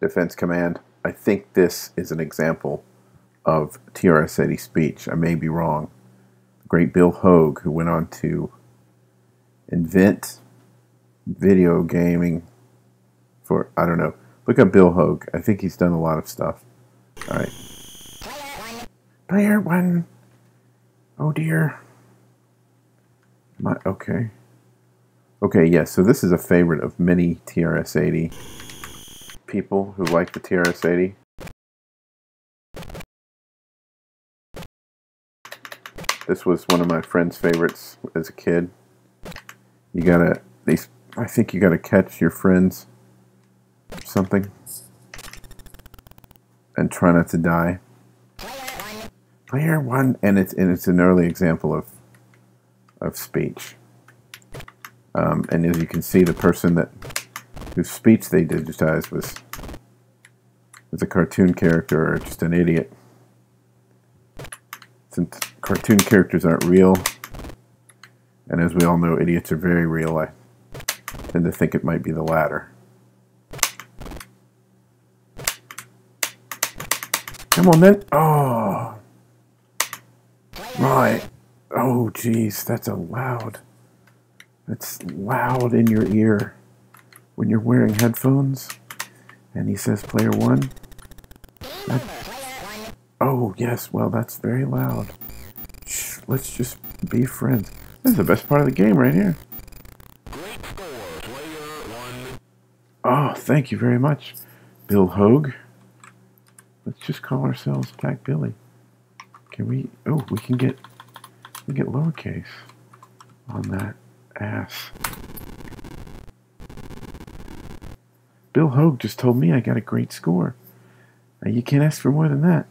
Defense Command. I think this is an example of TRS-80 speech. I may be wrong. The great Bill Hogue, who went on to invent video gaming for, I don't know. Look up Bill Hogue. I think he's done a lot of stuff. All right. Player one. Oh dear. My, okay. Okay, yes, yeah, so this is a favorite of many TRS-80 people who like the TRS-80. This was one of my friend's favorites as a kid. You gotta, these, I think you gotta catch your friends something and try not to die. Player one, and it's and it's an early example of of speech. Um, and as you can see, the person that whose speech they digitized was was a cartoon character or just an idiot. Since cartoon characters aren't real, and as we all know, idiots are very real, I tend to think it might be the latter. Come on then. Oh. Right. Oh, geez, that's a loud. That's loud in your ear when you're wearing headphones. And he says, player one. That, oh, yes, well, that's very loud. Shh, let's just be friends. This is the best part of the game right here. Oh, thank you very much, Bill Hogue. Let's just call ourselves Black Billy. Can we? Oh, we can get we get lowercase on that ass. Bill Hogue just told me I got a great score. Now, you can't ask for more than that.